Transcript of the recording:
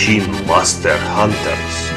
Shin Master Hunters.